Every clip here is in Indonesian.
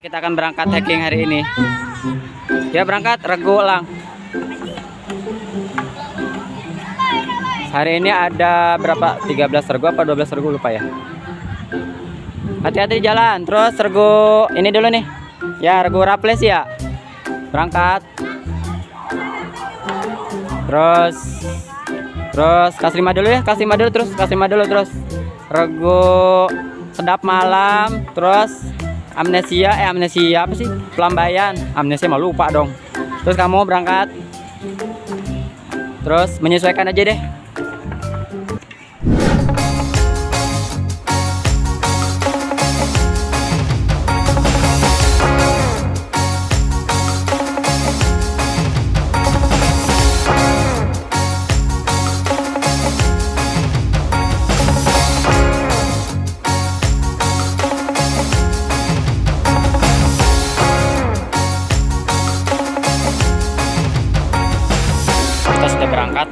Kita akan berangkat hiking hari ini. Ya berangkat Regu Lang. Hari ini ada berapa? 13 regu apa 12 regu lupa ya. Hati-hati jalan. Terus regu ini dulu nih. Ya regu Raples ya. Berangkat. Terus terus kasih lima dulu ya, kasih lima dulu terus, kasih lima dulu terus. Regu sedap malam, terus amnesia eh amnesia apa sih? Pelambayan. Amnesia mau lupa dong. Terus kamu berangkat. Terus menyesuaikan aja deh.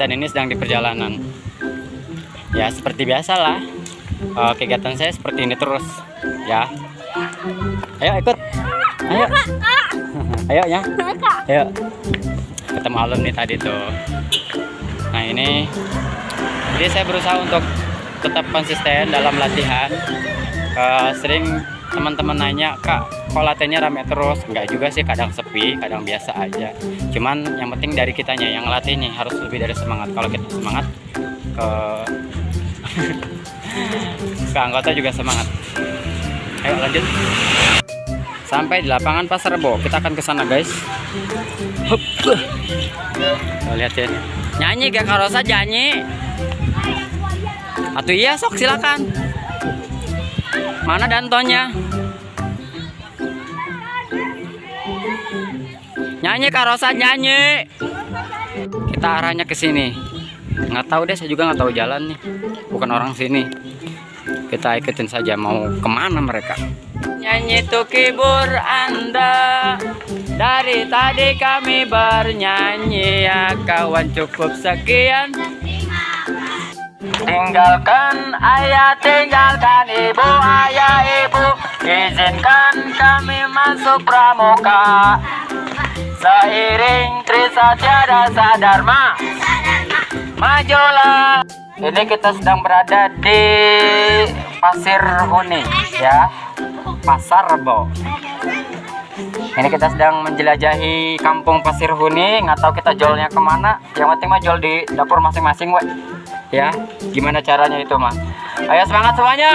Dan ini sedang di perjalanan. Ya seperti biasa lah Eh, kegiatan saya seperti ini terus ya. Ayo ikut. Ayo. Ayo ya. Ayo. Ketemu alun nih tadi tuh. Nah ini. Jadi saya berusaha untuk tetap konsisten dalam latihan. Eh, sering teman-teman nanya kak kok latihannya rame terus? Enggak juga sih kadang sepi kadang biasa aja. Cuman yang penting dari kitanya yang ngelatih nih harus lebih dari semangat. Kalau kita semangat ke ke anggota juga semangat. Ayo lanjut. Sampai di lapangan pasar rebo. Kita akan ke sana guys. Hup. Lihat ya. Nyanyi gak karosa nyanyi atau iya sok silakan. Mana dantonnya nyanyi karosa nyanyi. Kita arahnya ke sini. Nggak tahu deh saya juga nggak tahu jalan nih. Bukan orang sini. Kita ikutin saja mau ke mana mereka. Nyanyi tuh kibur anda. Dari tadi kami bernyanyi ya kawan cukup sekian. Tinggalkan ayah, tinggalkan ibu, ayah ibu. Izinkan kami masuk pramuka Seiring Trisa tiada sadarma Majulah. Ini kita sedang berada di Pasir Huni ya. Pasar Rebo. Ini kita sedang menjelajahi kampung Pasir Huni nggak tahu kita jualnya ke mana. Yang penting mah jual di dapur masing-masing we ya gimana caranya itu mah ayo semangat semuanya.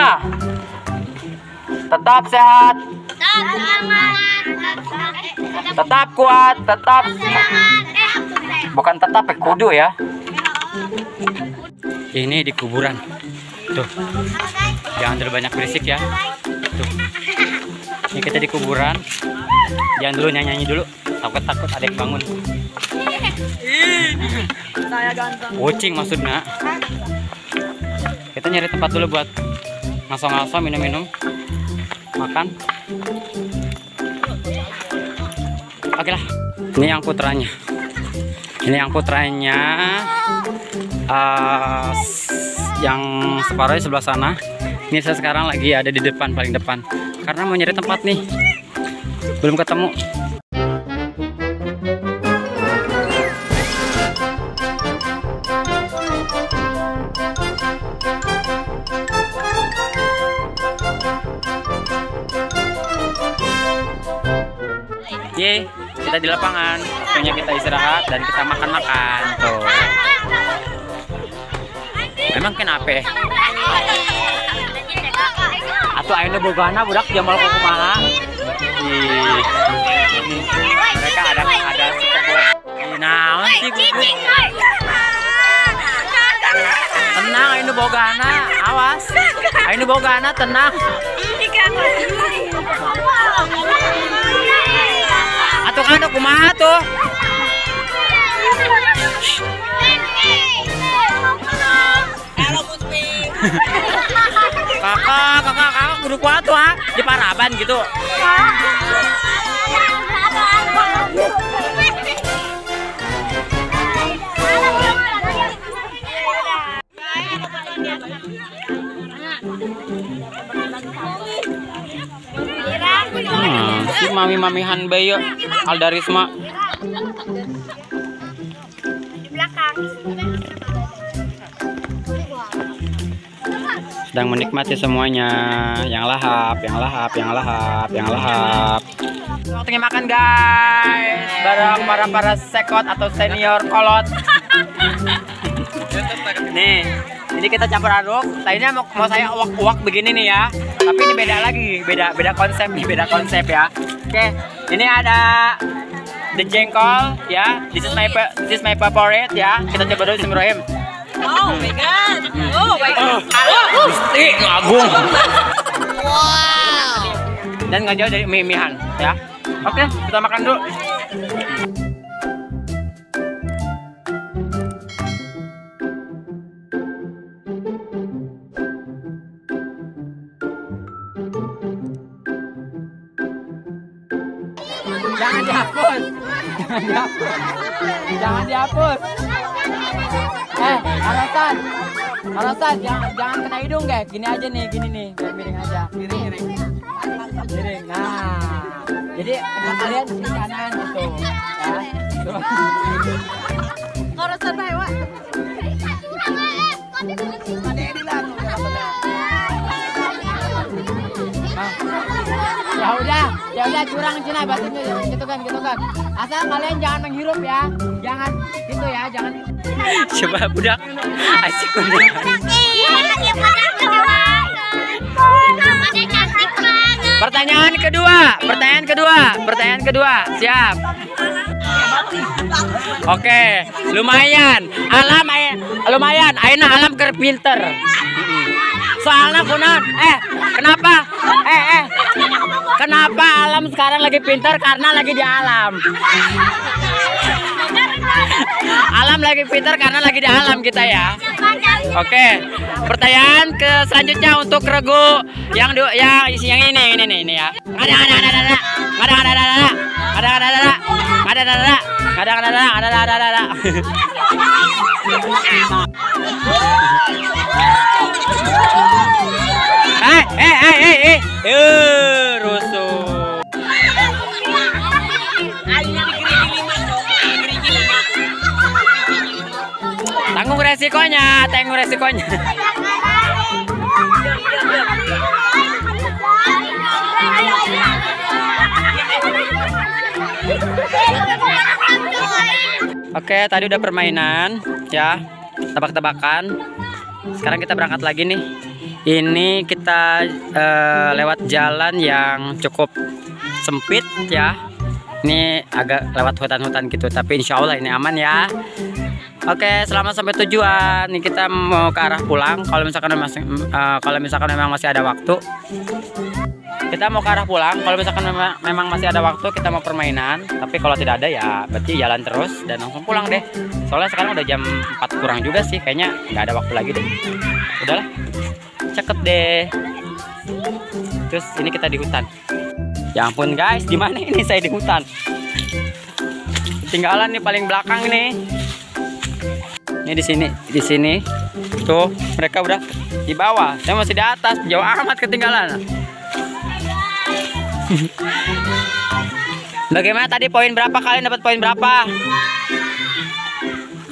Tetap sehat. Tetap kuat tetap. Bukan tetap ya kudu ya. Ini di kuburan. Tuh. Jangan terlalu banyak berisik ya. Tuh. Ini kita di kuburan. Jangan dulu nyanyi, -nyanyi dulu. Takut takut ada yang bangun. Kucing maksudnya. Kita nyari tempat dulu buat ngaso-ngaso, minum-minum, makan. Oke lah. Ini yang putranya. Ini yang putranya. s- yang separuhnya sebelah sana. Ini saya sekarang lagi ada di depan paling depan. Karena mau nyari tempat nih. Belum ketemu. Ye, kita di lapangan. Punya kita istirahat dan kita makan-makan tuh. Memang kenapa? Atau ayeuna bogana budak jamal ku kumaha? Mereka ada ada. Ih, Naon sih? Tenang ayeuna bogana, awas. Ayeuna bogana tenang. Atuh kan kumaha tuh? Kakak, kakak, kakak kudu kuat tuh ah. Di paraban gitu. Mami-mamihan bayi Aldarisma. Di belakang. sedang menikmati semuanya. Yang lahap yang lahap yang lahap yang lahap. Waktunya makan guys. Bareng para para sekot atau senior kolot. Nih ini kita campur aduk tadinya mau, mau saya uak-uak begini nih ya tapi ini beda lagi beda beda konsep nih beda konsep ya oke ini ada the jengkol ya this is my this is my favorite ya kita coba dulu Bismillahirrahmanirrahim Oh my god. Oh my god. Gusti Agung. Wow. Dan nggak jauh dari mie-mihan ya. Oke, kita makan dulu. Jangan dihapus. Jangan dihapus. Eh, alasan. Alasan jangan jangan kena hidung, guys. Gini aja nih, gini nih. Biar miring aja. Miring, miring. Miring. Nah. Jadi kedua kalian sini kanan gitu. Ya. Tuh. Korosan ya udah curang Cina batunya gitu kan, gitu kan. Asal kalian jangan menghirup ya. Jangan gitu ya, jangan. Coba budak asik udah. Pertanyaan kedua, pertanyaan kedua, pertanyaan kedua. Siap. Oke, lumayan. Alam ay- lumayan. Aina alam keur pinter. Mm-mm. Soalnya kunon, eh kenapa? Eh eh kenapa alam sekarang lagi pinter? Karena lagi di alam. Alam lagi pinter karena lagi di alam kita ya. Oke, pertanyaan ke selanjutnya untuk regu yang du, yang isi yang ini ini nih ini ya. Ada ada ada ada ada ada ada ada ada ada ada ada ada ada ada ada ada ada ada ada Eh eh eh eh eh. Tanggung resikonya, tanggung resikonya. Oke, tadi udah permainan ya, tebak-tebakan. Sekarang kita berangkat lagi nih. Ini kita eh, lewat jalan yang cukup sempit ya. Ini agak lewat hutan-hutan gitu, tapi insya Allah ini aman ya. Oke, selamat sampai tujuan. Nih kita mau ke arah pulang. Kalau misalkan masih eh, kalau misalkan memang masih ada waktu, kita mau ke arah pulang. Kalau misalkan memang, memang masih ada waktu, kita mau permainan. Tapi kalau tidak ada ya berarti jalan terus dan langsung pulang deh. Soalnya sekarang udah jam 4 kurang juga sih. Kayaknya nggak ada waktu lagi deh. Udahlah, cakep deh. Terus ini kita di hutan. Ya ampun guys, di mana ini saya di hutan? Tinggalan nih paling belakang nih. Ini di sini, di sini. Tuh, mereka udah di bawah. Saya masih di atas, jauh amat ketinggalan. Bagaimana tadi poin berapa kalian dapat poin berapa?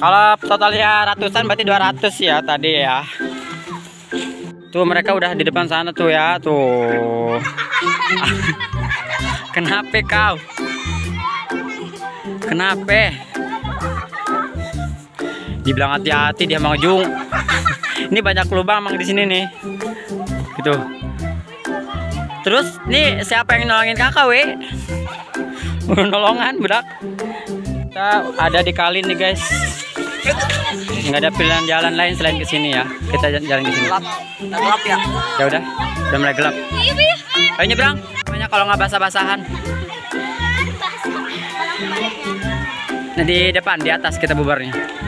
Kalau totalnya ratusan berarti 200 ya tadi ya. Tuh mereka udah di depan sana tuh ya, tuh. Kenapa kau? Kenapa? Dibilang hati-hati dia mau ujung. Ini banyak lubang emang di sini nih. Gitu. Terus nih siapa yang nolongin kakak we? Nolongan berak. Kita ada di kali nih guys. Nggak ada pilihan jalan lain selain ke sini ya. Kita jalan jalan ke sini. gelap ya Ya udah, udah mulai gelap. Ayo nyebrang. Banyak kalau nggak basah-basahan. Nah di depan, di atas kita bubarnya.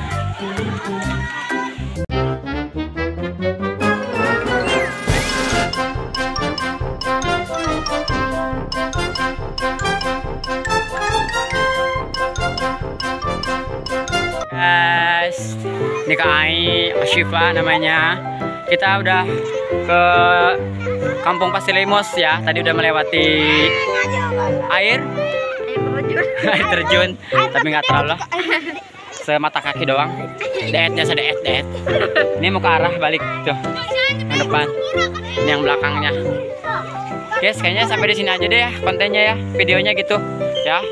Ini Kak Ai, Ashifa namanya. Kita udah ke Kampung Pasilimos ya. Tadi udah melewati air, air terjun, tapi nggak terlalu lah. Semata kaki doang. Deetnya sedeet deet. Ini mau ke arah balik tuh. Yang depan. Ini yang belakangnya. Guys, kayaknya sampai di sini aja deh ya kontennya ya, videonya gitu. Ya.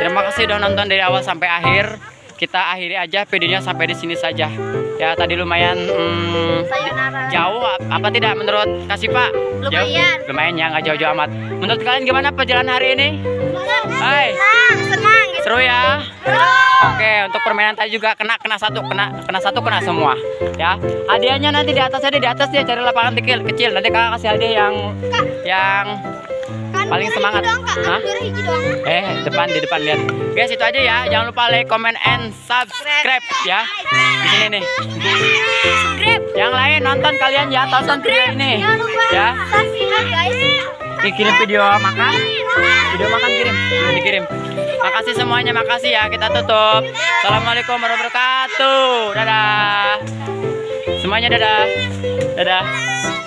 Terima kasih udah nonton dari awal sampai akhir. Kita akhiri aja videonya sampai di sini saja. Ya, tadi lumayan hmm, Sayonara. jauh ap- apa tidak menurut Kasih Pak? Jauh? Lumayan. Lumayan ya, nggak jauh-jauh amat. Menurut kalian gimana perjalanan hari ini? Hai. Senang. Seru ya? Oke, untuk permainan tadi juga kena kena satu, kena kena satu kena semua. Ya. Hadiahnya nanti di atas ada di atas dia cari lapangan kecil kecil. Nanti kakak kasih hadiah yang yang paling semangat. Hah? Eh, depan di depan lihat. Guys, itu aja ya. Jangan lupa like, comment, and subscribe ya. Di sini nih. Yang lain nonton kalian ya, tonton video ini. Ya. Ini kirim video makan. Video makan kirim. Dikirim. Makasih semuanya, makasih ya. Kita tutup. Assalamualaikum warahmatullahi wabarakatuh. Dadah. Semuanya dadah. Dadah.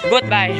Goodbye.